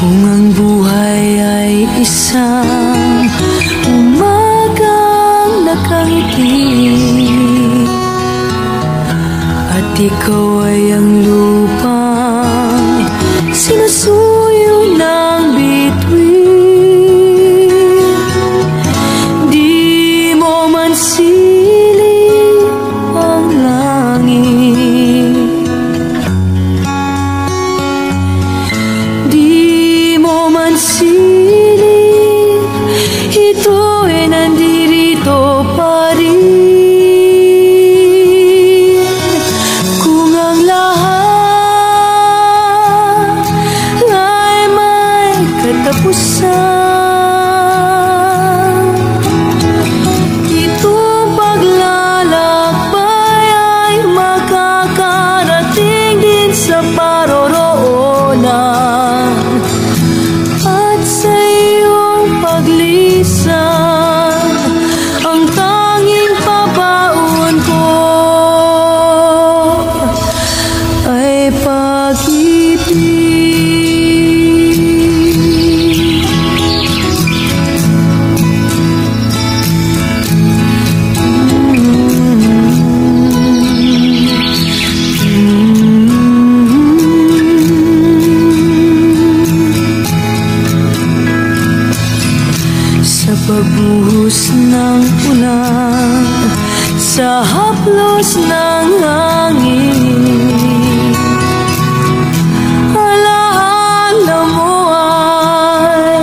Kung ang buhay ay isang umagang nakangiti At ikaw ay ang kilos ng ulan sa haplos ng hangin. Alaala mo ay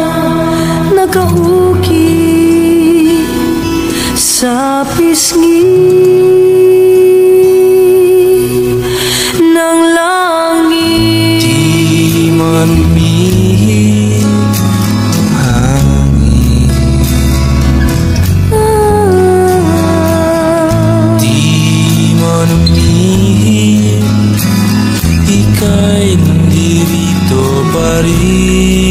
nakauki sa pisngi. Maria.